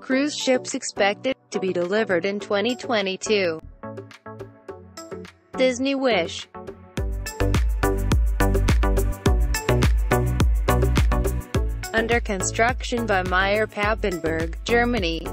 Cruise ships expected to be delivered in 2022. Disney Wish Under construction by Meyer Papenburg, Germany.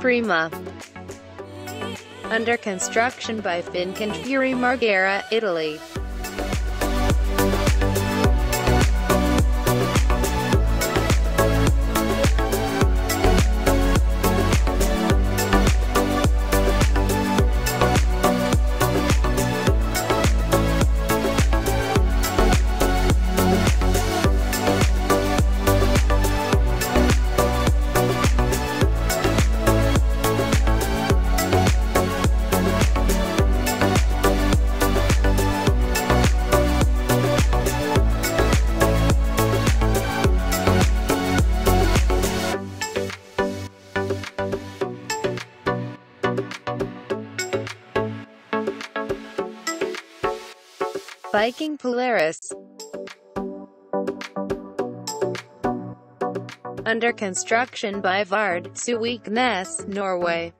Prima. Under construction by Fincantieri Marghera, Italy. Viking Polaris Under construction by Vard, Søviknes, Norway.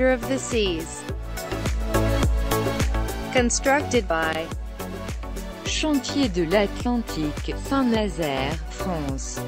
Of the Seas. Constructed by Chantier de l'Atlantique, Saint-Nazaire, France.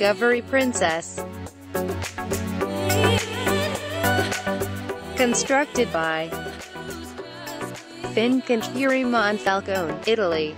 Discovery Princess. Constructed by Fincantieri Monfalcone, Italy.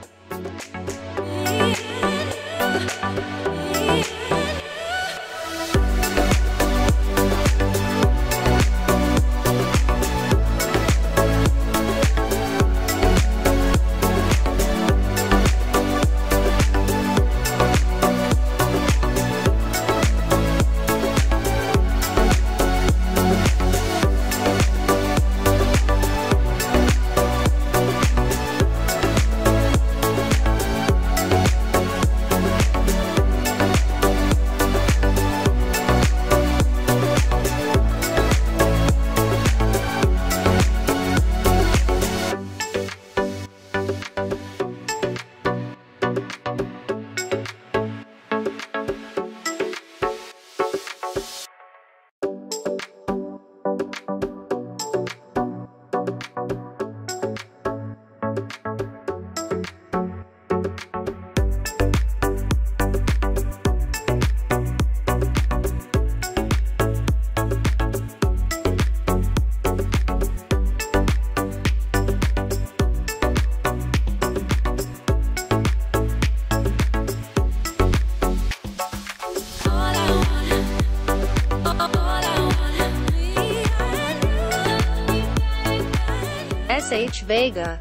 Vega.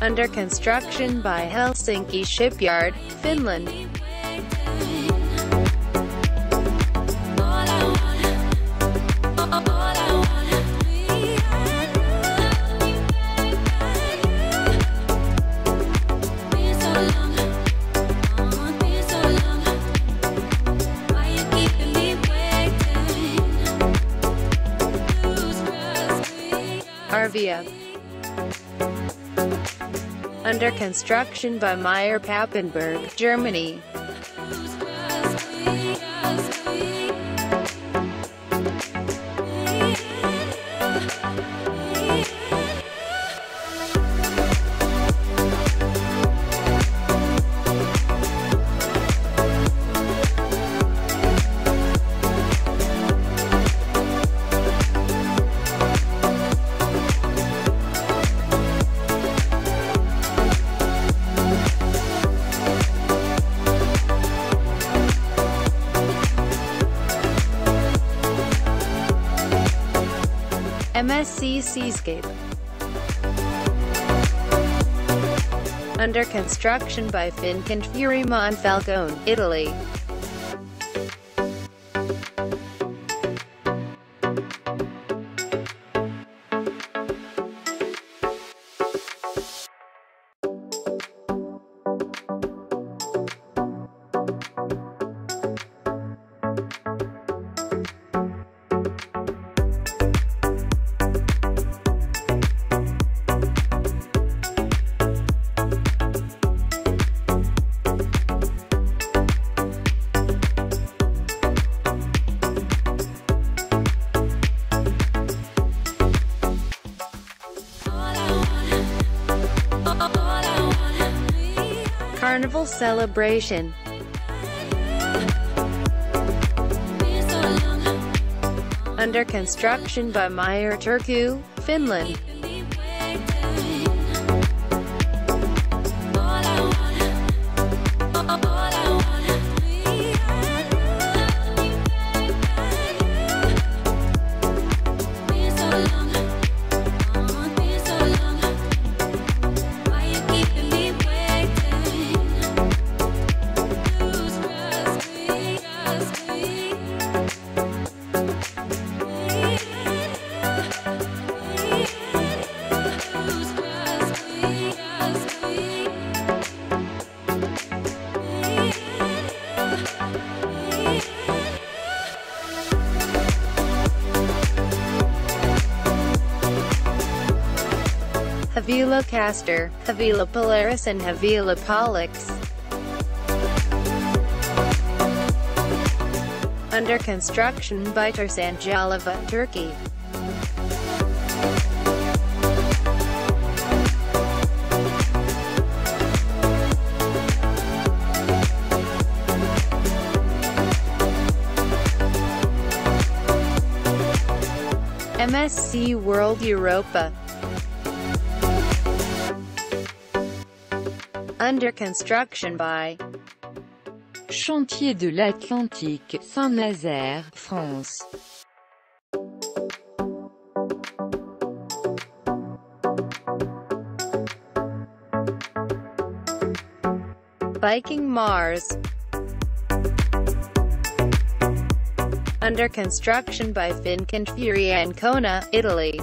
Under construction by Helsinki Shipyard, Finland. Construction by Meyer Papenburg, Germany. MSC Seascape. Under construction by Fincantieri Monfalcone, Italy. Carnival celebration. Under construction by Meyer Turku, Finland. Havila Castor, Havila Polaris and Havila Pollux. Under construction by tarsanjalava Turkey. MSC World Europa Under construction by Chantiers de l'Atlantique, Saint-Nazaire, France. Viking Mars. Under construction by Fincantieri Ancona, Italy.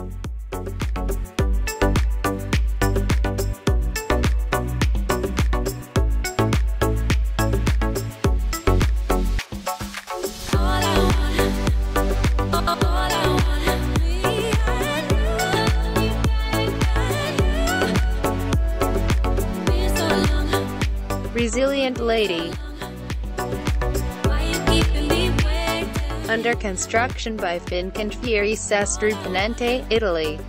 Construction by Fincantieri Sestri Ponente, Italy.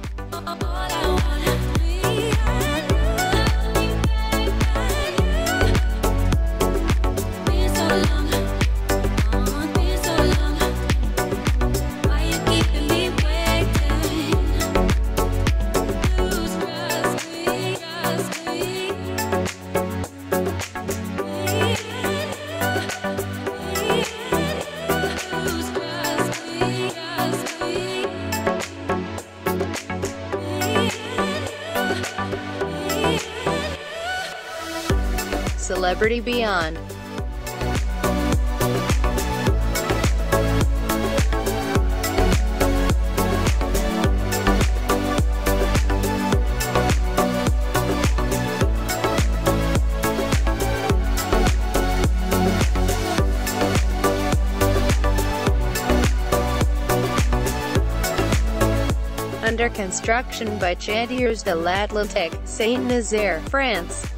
Celebrity Beyond. Under construction by Chantiers de l'Atlantique, Saint-Nazaire, France.